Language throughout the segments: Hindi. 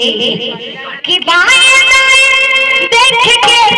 जी कि देख के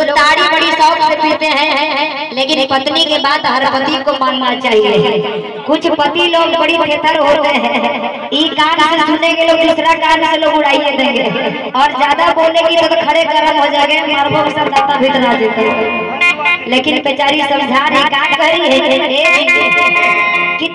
लोग ताड़ी बड़ी शौक से पीते हैं लेकिन पत्नी के बाद हर पति को मानना चाहिए। कुछ पति लोग बड़ी बेहतर होते हैं। ई कान से सुनेंगे लोग दूसरा कान से लोग उड़ाइए देंगे। और ज़्यादा बोलेगी तो खड़े गरम हो जाएँगे मरबो सब दाता भीतर आ जाते लेकिन बेचारी समझा रही का है कि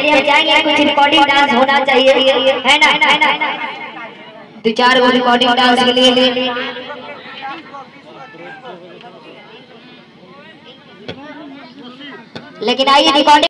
चलिए हम जाएँगे, कुछ रिकॉर्डिंग डांस होना चाहिए। है ना? है ना दो चार गो रिकॉर्डिंग डांस के लिए। लेकिन आइए रिकॉर्डिंग